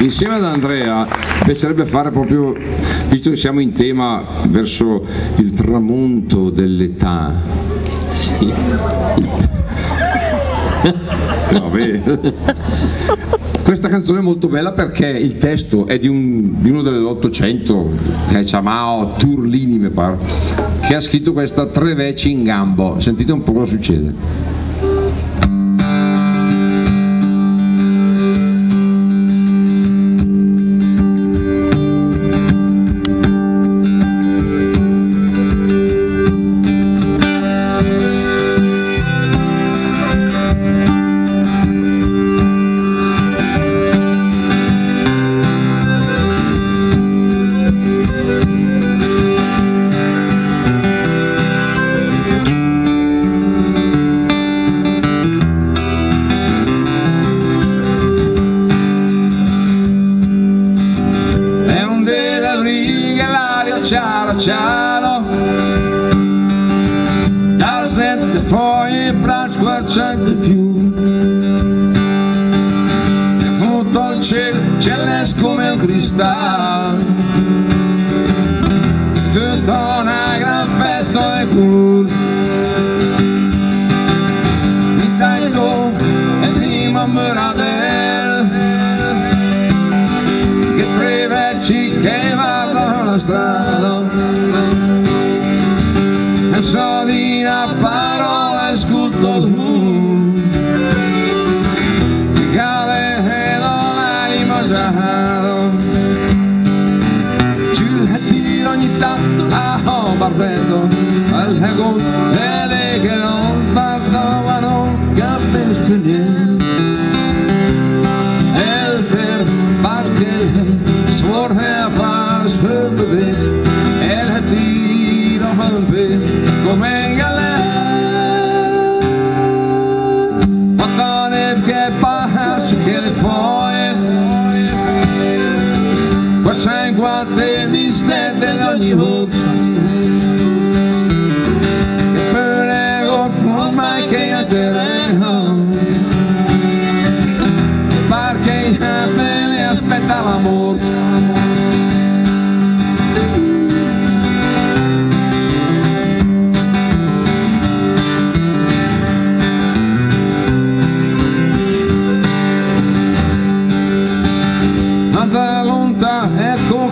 Insieme ad Andrea piacerebbe fare proprio, visto che siamo in tema verso il tramonto dell'età. Sì. Questa canzone è molto bella perché il testo è di, un, di uno dell'Ottocento, che eh, è Ciamao Turlini, mi pare, che ha scritto questa Tre veci in gambo. Sentite un po' cosa succede. ciaro ciaro. Daar zit de fooie bruidskwart uit de view E foto al cielo, celes come un cristallo Tutto una gran festa di color Mi dai so e prima mura del Che preveci che va mostrado e so dire parole ascolto il mondo che cade l'anima a al secondo vede che non parlo ma non capisco niente lingua de distende ogni volta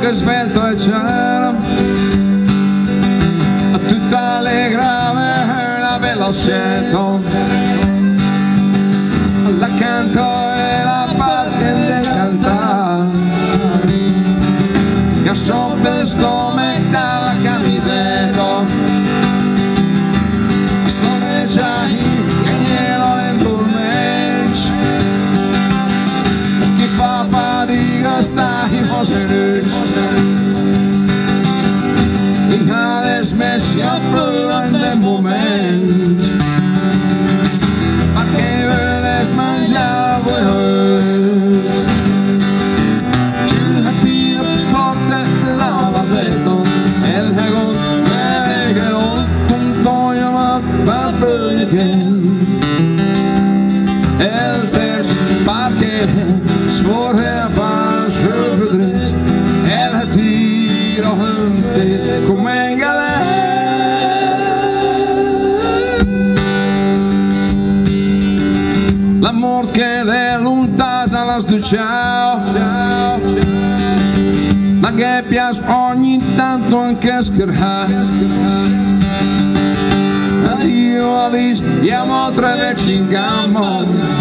che svelto è cielo tutta allegra grave la velocità l'accanto Ik haal moment. El hagon, maar ik er op. El mort che dell'untas alla stucciao ma che piace ogni tanto anche scherha io Alice, io mo tre vecchi in gamma